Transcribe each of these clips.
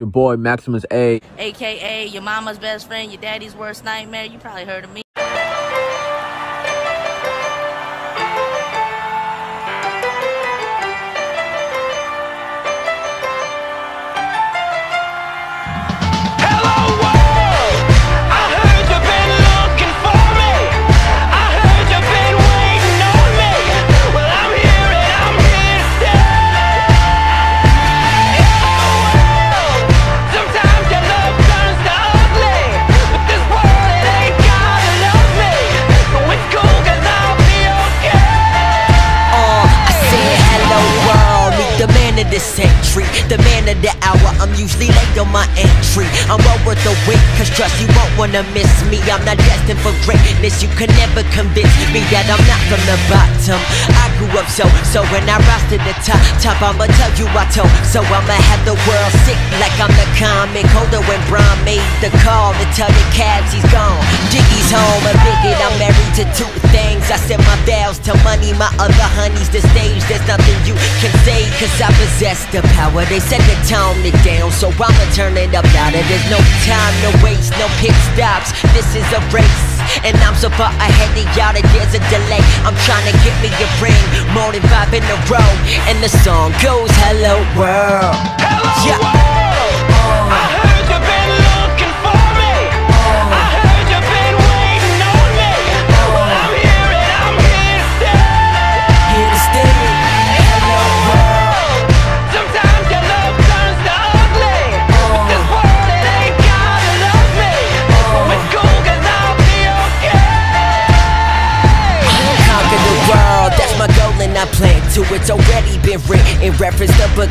Your boy Maximus A. AKA your mama's best friend, your daddy's worst nightmare. You probably heard of me. The wait, cause trust you won't wanna miss me. I'm not destined for greatness, you can never convince me that I'm not from the bottom. I grew up so, so when I rise to the top, top I'ma tell you I told. So I'ma have the world sick like I'm the comic Holder when Brian made the call to tell the cabs he's gone. Jiggy's home, a bigot, I'm married to two things. I send my vows to money, my other honeys the stage. There's nothing you can say, cause I possess the power. They said to tone it down, so I'ma turn it up louder. There's no time to waste, no pit stops. This is a race and I'm so far ahead of y'all that there's a delay. I'm trying to get me a ring More than five in a row. And the song goes Hello world. Hello yeah. world. Uh.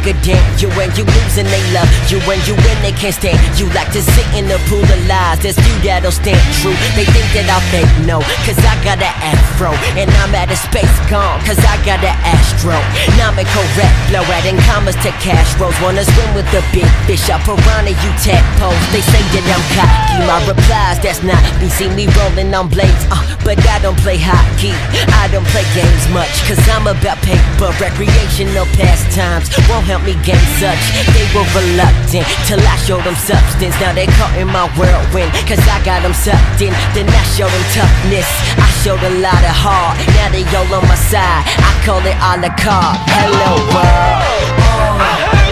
To book You and you lose and they love. You when you win they can't stand. You like to sit in the pool of lies, there's few that'll stand true. They think that I'll fake no, cause I got an afro And I'm at a space gone, cause I got an astro. Now I'm correct, blow adding commas to cash rolls. Wanna swim with the big fish, I piranha you tadpoles They say that I'm cocky, my replies that's not me. See me rolling on blades, uh, but I don't play hockey. I don't play games much, cause I'm about paper. Recreational pastimes won't help me gain such. They were reluctant till I showed them substance. Now they caught in my whirlwind, cause I got them sucked in. Then I showed them toughness, I showed a lot heart Now they all on my side, I call it a la carte. Hello world. I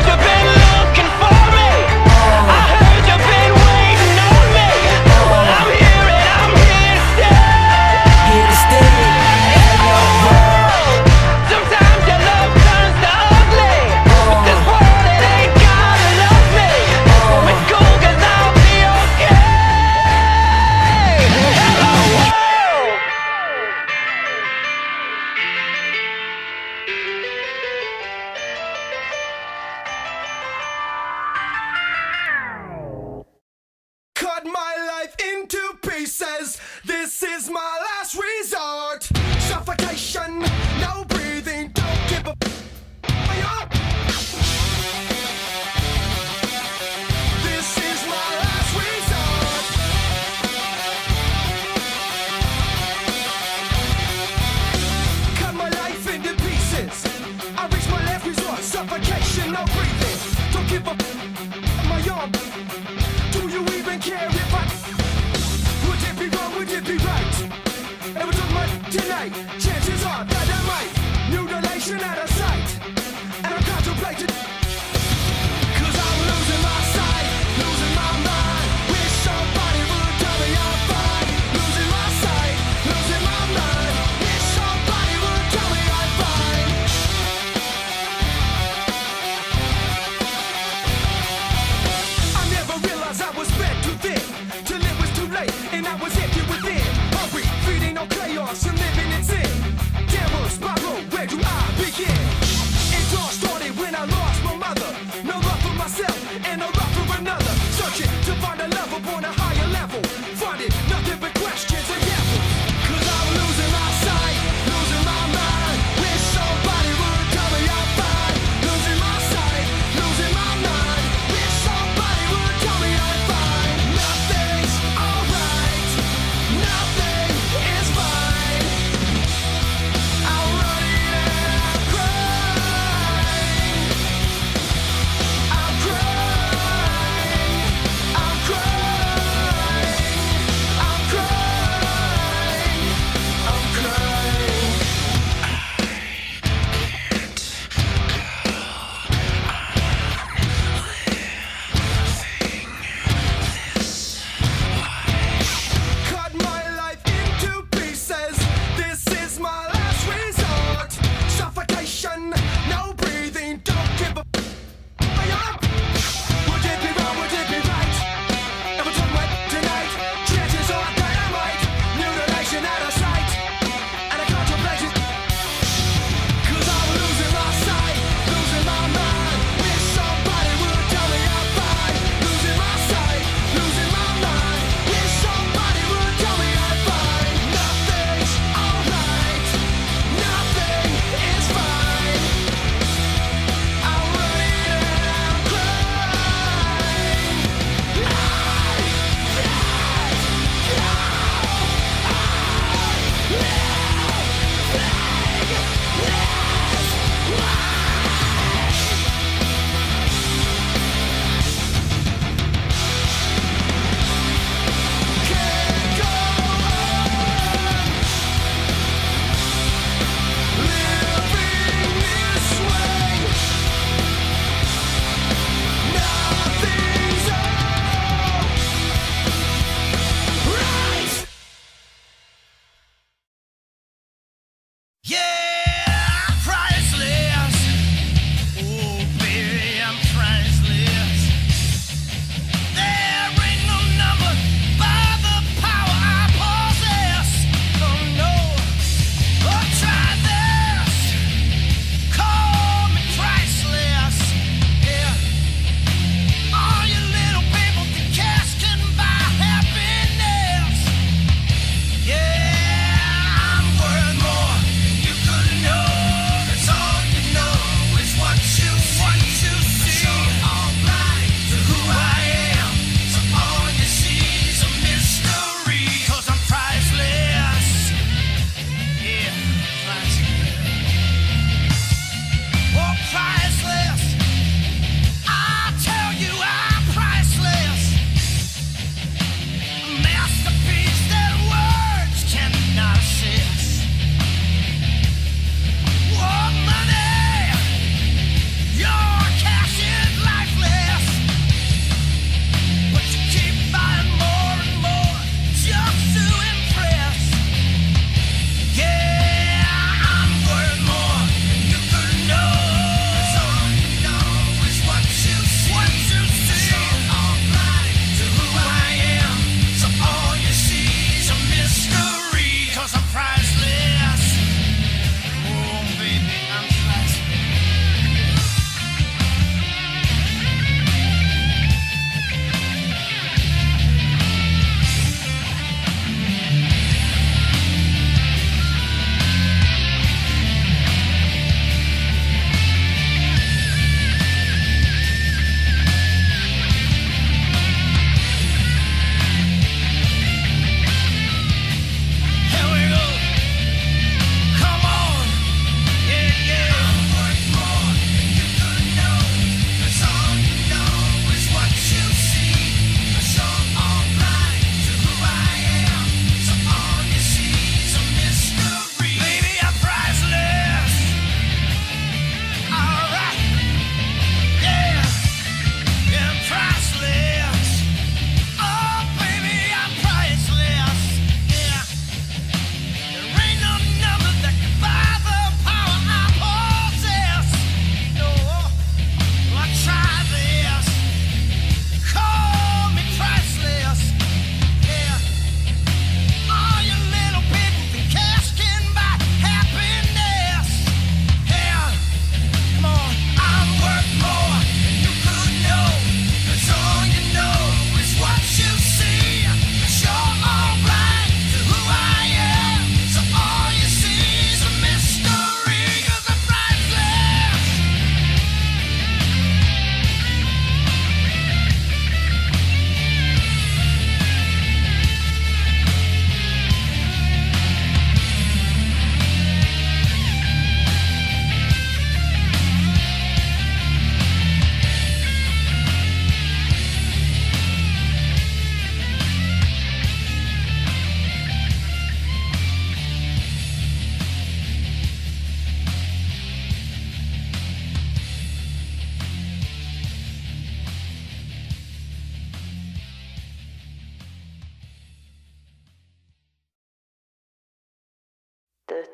Searching to find a higher level. Finding nothing but questions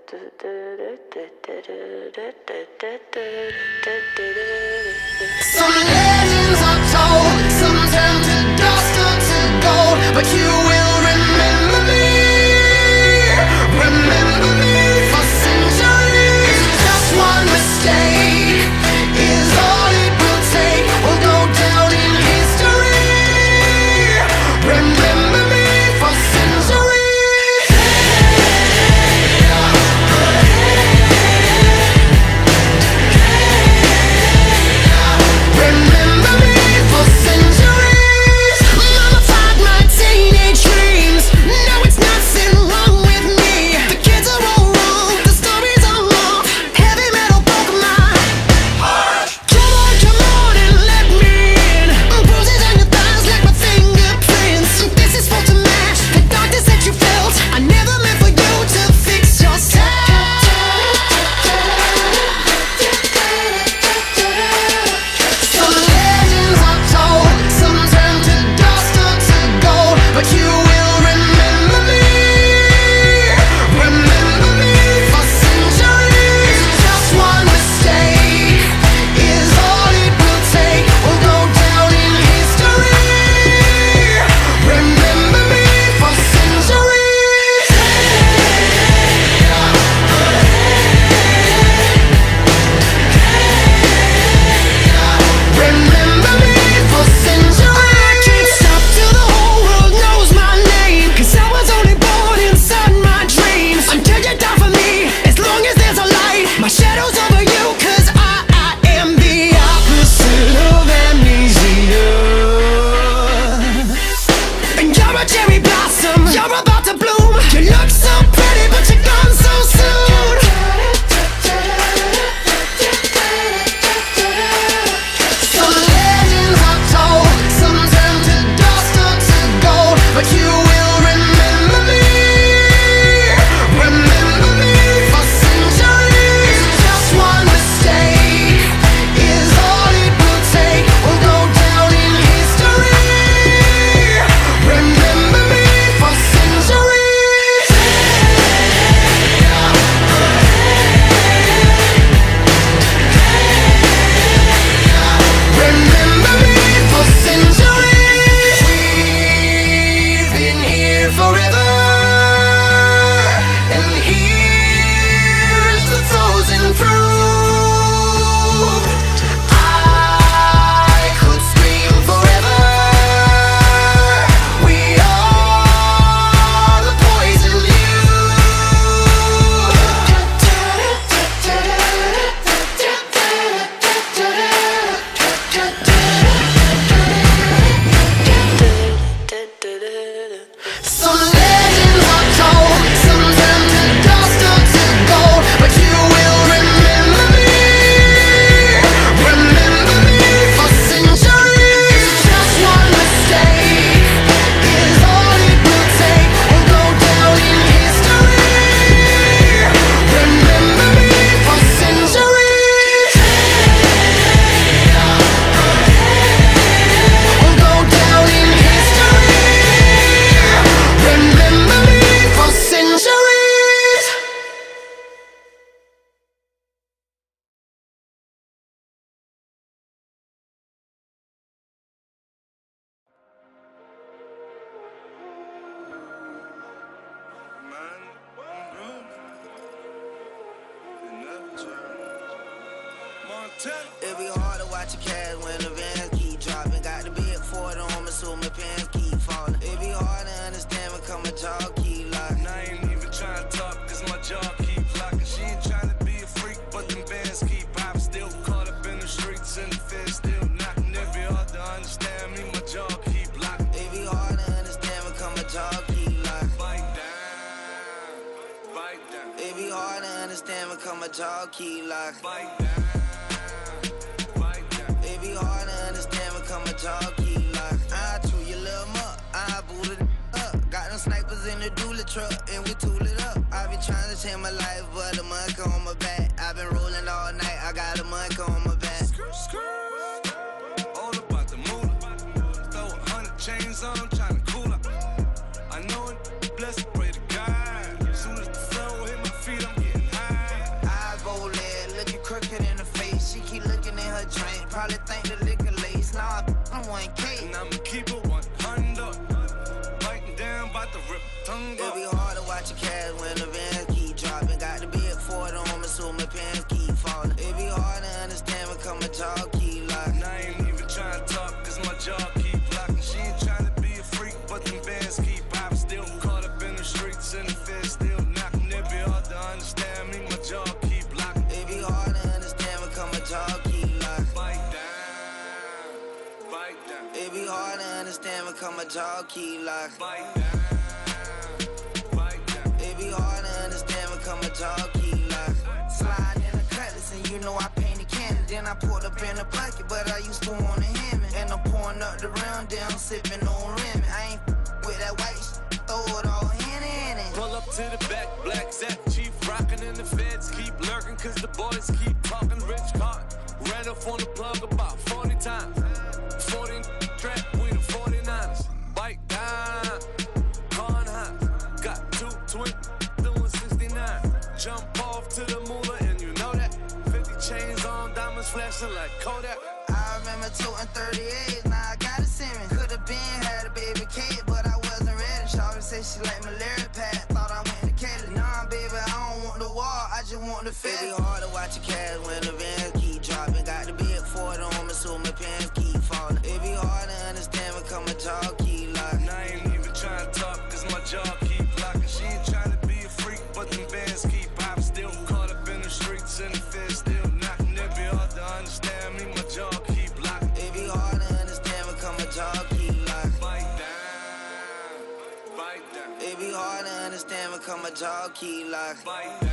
Some legends are told, some turn to dust or to gold, but you will remember me. Remember me for centuries. Just one mistake It be hard to watch a cash when the vans keep dropping. Got the big Ford on me, so my pants keep falling. It be hard to understand when my jaw keep locking. And I ain't even trying to talk, cause my jaw keep locking. She ain't trying to be a freak, but them bands keep popping. Still caught up in the streets and the feds still knocking. It be hard to understand me, my jaw keep locking. It be hard to understand when my jaw keep locking. Bite down, bite down, It be hard to understand when my jaw keep locking. bite down, the dually truck and we tool it up. I be trying to change my life, but the monk on my back. I've been rolling all night, I got a monk on my back. All about the moolah. Throw a hundred chains on, come keep locking. bite down, bite down. It be hard to understand when come my jaw keep locking. Slide in the cutlass and you know I painted candy. Then I pulled up in a bucket, but I used to want a Hemi. And I'm pouring up the round down, sipping on Remy. I ain't with that white sh- throw it all in in it. Pull up to the back, black Zach, chief rockin' and the feds keep lurking, cause the boys keep talking rich card. Ran up on the plug about 40 flashing like Kodak. I remember two and 38, now I got a semen. Could've been had a baby kid, but I wasn't ready. Shawty said she like malaria pad, thought I went to Kelly. Nah, baby, I don't want the wall, I just want the fed. It be hard to watch your cash when the vans keep dropping. Got the big Ford on me, so my pants down, bite